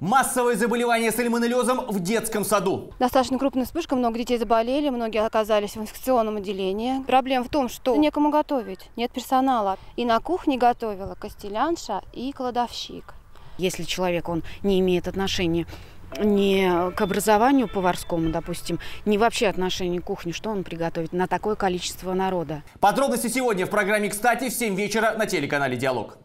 Массовое заболевание сальмонеллезом в детском саду. Достаточно крупная вспышка, много детей заболели, многие оказались в инфекционном отделении. Проблема в том, что некому готовить, нет персонала. И на кухне готовила костелянша и кладовщик. Если человек, он не имеет отношения ни к образованию поварскому, допустим, ни вообще отношения к кухне, что он приготовит на такое количество народа. Подробности сегодня в программе «Кстати» в 7 вечера на телеканале «Диалог».